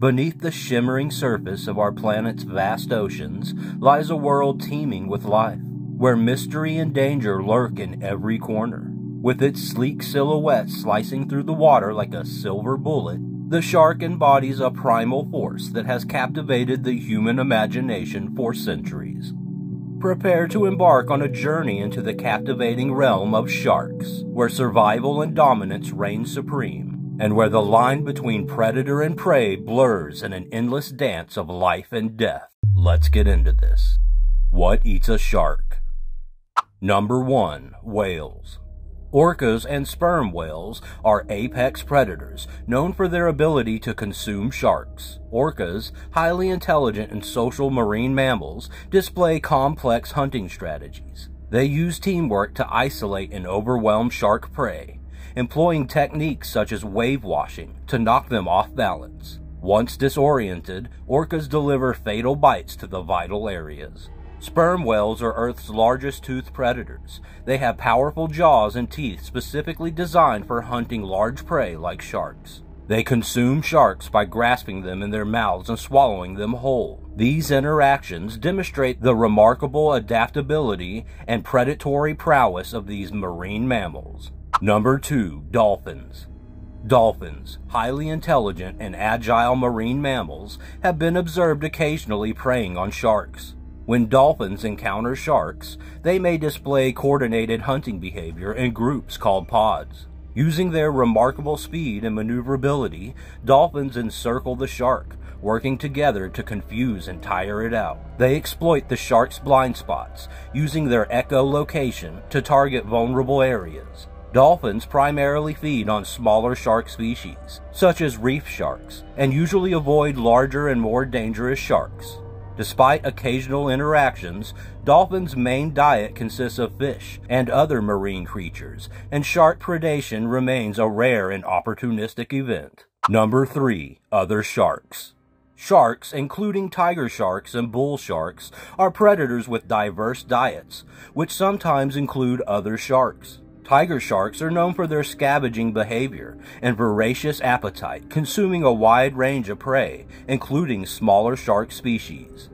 Beneath the shimmering surface of our planet's vast oceans lies a world teeming with life, where mystery and danger lurk in every corner. With its sleek silhouette slicing through the water like a silver bullet, the shark embodies a primal force that has captivated the human imagination for centuries. Prepare to embark on a journey into the captivating realm of sharks, where survival and dominance reign supreme, and where the line between predator and prey blurs in an endless dance of life and death. Let's get into this. What eats a shark? Number 1. Whales. Orcas and sperm whales are apex predators, known for their ability to consume sharks. Orcas, highly intelligent and social marine mammals, display complex hunting strategies. They use teamwork to isolate and overwhelm shark prey, employing techniques such as wave washing to knock them off balance. Once disoriented, orcas deliver fatal bites to the vital areas. Sperm whales are Earth's largest toothed predators. They have powerful jaws and teeth specifically designed for hunting large prey like sharks. They consume sharks by grasping them in their mouths and swallowing them whole. These interactions demonstrate the remarkable adaptability and predatory prowess of these marine mammals. Number 2. Dolphins. Dolphins, highly intelligent and agile marine mammals, have been observed occasionally preying on sharks. When dolphins encounter sharks, they may display coordinated hunting behavior in groups called pods. Using their remarkable speed and maneuverability, dolphins encircle the shark, working together to confuse and tire it out. They exploit the shark's blind spots, using their echolocation to target vulnerable areas. Dolphins primarily feed on smaller shark species, such as reef sharks, and usually avoid larger and more dangerous sharks. Despite occasional interactions, dolphins' main diet consists of fish and other marine creatures, and shark predation remains a rare and opportunistic event. Number 3. Other sharks. Sharks, including tiger sharks and bull sharks, are predators with diverse diets, which sometimes include other sharks. Tiger sharks are known for their scavenging behavior and voracious appetite, consuming a wide range of prey, including smaller shark species.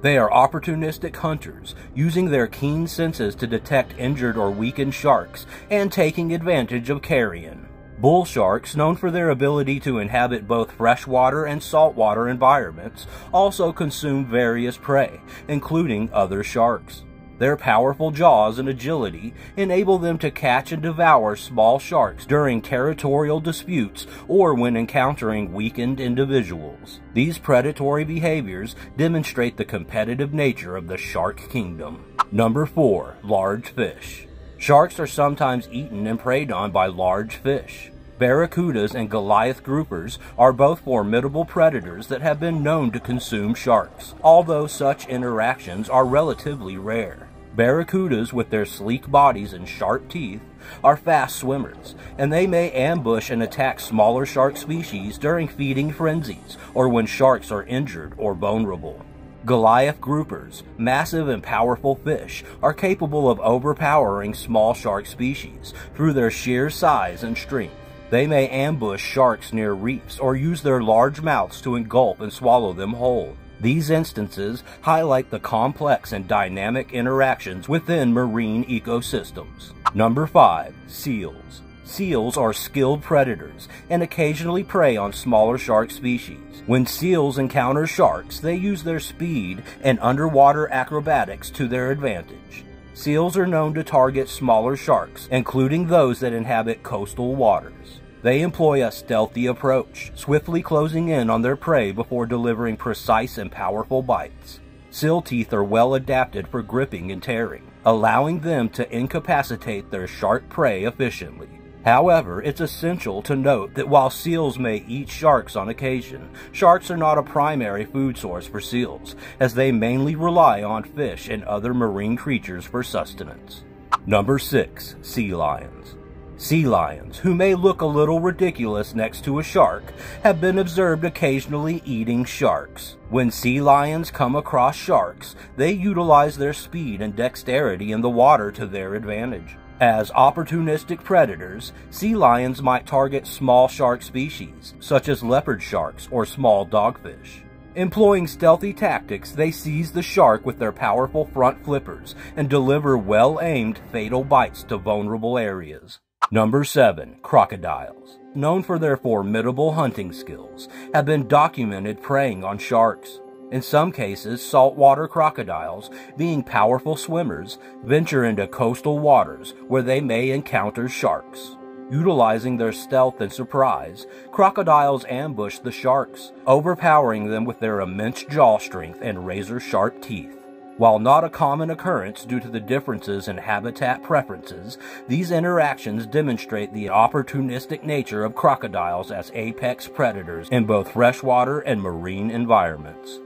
They are opportunistic hunters, using their keen senses to detect injured or weakened sharks and taking advantage of carrion. Bull sharks, known for their ability to inhabit both freshwater and saltwater environments, also consume various prey, including other sharks. Their powerful jaws and agility enable them to catch and devour small sharks during territorial disputes or when encountering weakened individuals. These predatory behaviors demonstrate the competitive nature of the shark kingdom. Number 4. Large fish. Sharks are sometimes eaten and preyed on by large fish. Barracudas and Goliath groupers are both formidable predators that have been known to consume sharks, although such interactions are relatively rare. Barracudas, with their sleek bodies and sharp teeth, are fast swimmers, and they may ambush and attack smaller shark species during feeding frenzies or when sharks are injured or vulnerable. Goliath groupers, massive and powerful fish, are capable of overpowering small shark species through their sheer size and strength. They may ambush sharks near reefs or use their large mouths to engulf and swallow them whole. These instances highlight the complex and dynamic interactions within marine ecosystems. Number 5. Seals. Seals are skilled predators and occasionally prey on smaller shark species. When seals encounter sharks, they use their speed and underwater acrobatics to their advantage. Seals are known to target smaller sharks, including those that inhabit coastal waters. They employ a stealthy approach, swiftly closing in on their prey before delivering precise and powerful bites. Seal teeth are well adapted for gripping and tearing, allowing them to incapacitate their shark prey efficiently. However, it's essential to note that while seals may eat sharks on occasion, sharks are not a primary food source for seals, as they mainly rely on fish and other marine creatures for sustenance. Number 6. Sea Lions Sea lions, who may look a little ridiculous next to a shark, have been observed occasionally eating sharks. When sea lions come across sharks, they utilize their speed and dexterity in the water to their advantage. As opportunistic predators, sea lions might target small shark species, such as leopard sharks or small dogfish. Employing stealthy tactics, they seize the shark with their powerful front flippers and deliver well-aimed fatal bites to vulnerable areas. Number 7. Crocodiles. Known for their formidable hunting skills, have been documented preying on sharks. In some cases, saltwater crocodiles, being powerful swimmers, venture into coastal waters where they may encounter sharks. Utilizing their stealth and surprise, crocodiles ambush the sharks, overpowering them with their immense jaw strength and razor-sharp teeth. While not a common occurrence due to the differences in habitat preferences, these interactions demonstrate the opportunistic nature of crocodiles as apex predators in both freshwater and marine environments.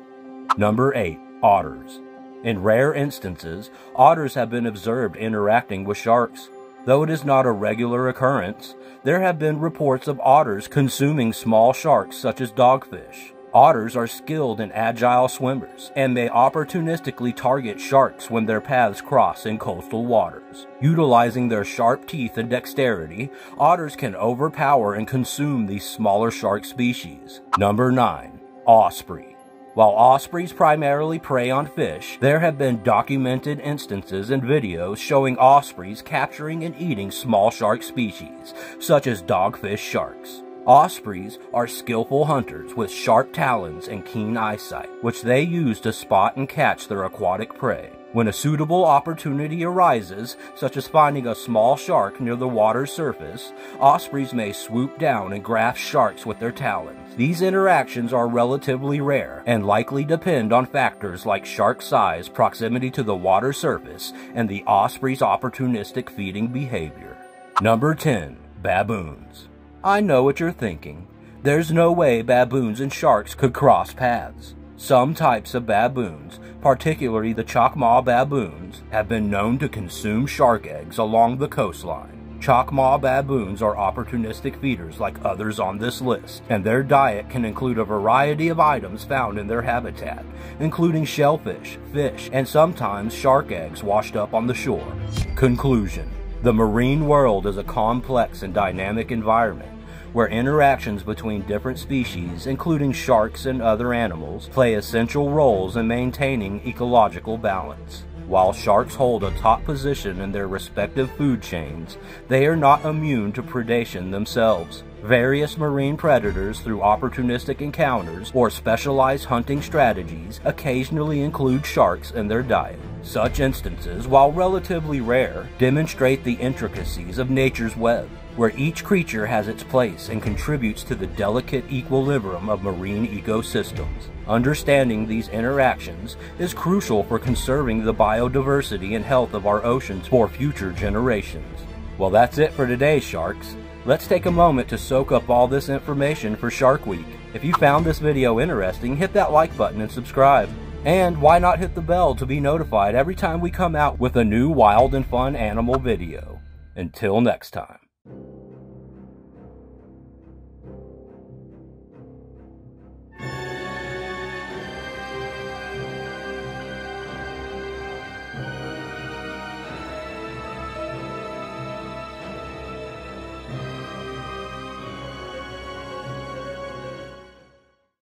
Number 8. Otters. In rare instances, otters have been observed interacting with sharks. Though it is not a regular occurrence, there have been reports of otters consuming small sharks such as dogfish. Otters are skilled and agile swimmers and they opportunistically target sharks when their paths cross in coastal waters. Utilizing their sharp teeth and dexterity, otters can overpower and consume these smaller shark species. Number 9. Osprey. While ospreys primarily prey on fish, there have been documented instances and videos showing ospreys capturing and eating small shark species, such as dogfish sharks. Ospreys are skillful hunters with sharp talons and keen eyesight, which they use to spot and catch their aquatic prey. When a suitable opportunity arises, such as finding a small shark near the water's surface, ospreys may swoop down and grasp sharks with their talons. These interactions are relatively rare and likely depend on factors like shark size, proximity to the water surface, and the osprey's opportunistic feeding behavior. Number 10. Baboons. I know what you're thinking. There's no way baboons and sharks could cross paths. Some types of baboons, particularly the Chacma baboons, have been known to consume shark eggs along the coastline. Chacma baboons are opportunistic feeders like others on this list, and their diet can include a variety of items found in their habitat, including shellfish, fish, and sometimes shark eggs washed up on the shore. Conclusion The marine world is a complex and dynamic environment where interactions between different species, including sharks and other animals, play essential roles in maintaining ecological balance. While sharks hold a top position in their respective food chains, they are not immune to predation themselves. Various marine predators, through opportunistic encounters or specialized hunting strategies, occasionally include sharks in their diet. Such instances, while relatively rare, demonstrate the intricacies of nature's web where each creature has its place and contributes to the delicate equilibrium of marine ecosystems. Understanding these interactions is crucial for conserving the biodiversity and health of our oceans for future generations. Well, that's it for today, sharks. Let's take a moment to soak up all this information for Shark Week. If you found this video interesting, hit that like button and subscribe. And why not hit the bell to be notified every time we come out with a new wild and fun animal video. Until next time.